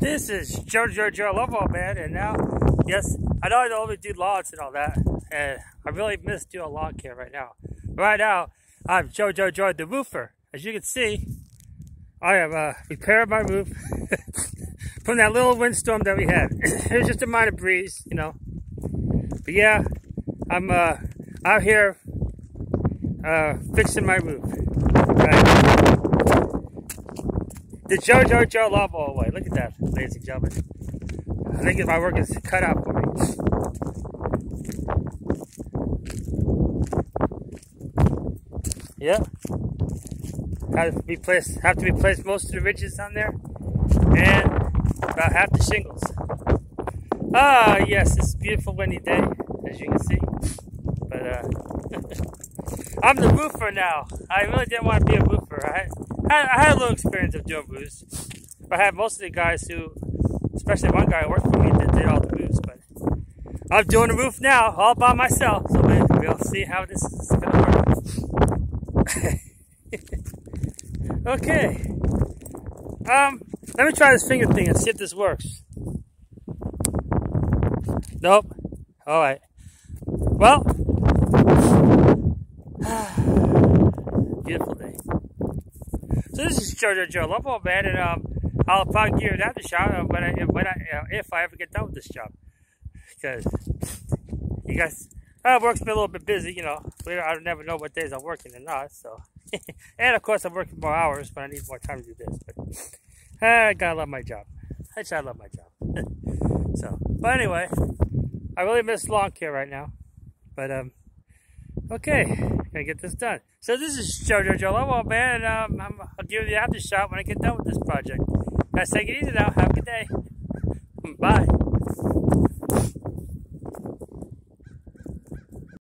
This is Jojo Joe Lawnmower man. and now, yes, I know I normally do lawns and all that, and I really miss doing lawn care right now. Right now, I'm Jojo Joe the roofer. As you can see, I am uh, repairing my roof from that little windstorm that we had. it was just a minor breeze, you know. But yeah, I'm uh, out here uh, fixing my roof. Right? The JoJo Joe Love all way. Look at that, ladies and gentlemen. I think if my work is cut out for me. Yeah. Have to replace have to replace most of the ridges on there. And about half the shingles. Ah yes, it's a beautiful windy day, as you can see. But uh I'm the roofer now. I really didn't want to be a roofer. I I, had a little experience of doing booze. But I had most of the guys who, especially one guy who worked for me that did all the booze. But I'm doing the roof now, all by myself. So we'll see how this is going to work. okay. Um, let me try this finger thing and see if this works. Nope. All right. Well, beautiful day. So this is Jojo Joe Lobo, man, and um, I'll probably give it the shot uh, when I, when I, uh, if I ever get done with this job, because you guys, uh, work's been a little bit busy, you know. I don't never know what days I'm working and not, so. and of course, I'm working more hours, but I need more time to do this. But I gotta love my job. I to love my job. so, but anyway, I really miss lawn care right now, but um. Okay, gonna get this done. So this is Jojo Jolo, man, and um, i will give you the after shot when I get done with this project. Guys, take it easy now. Have a good day. Bye.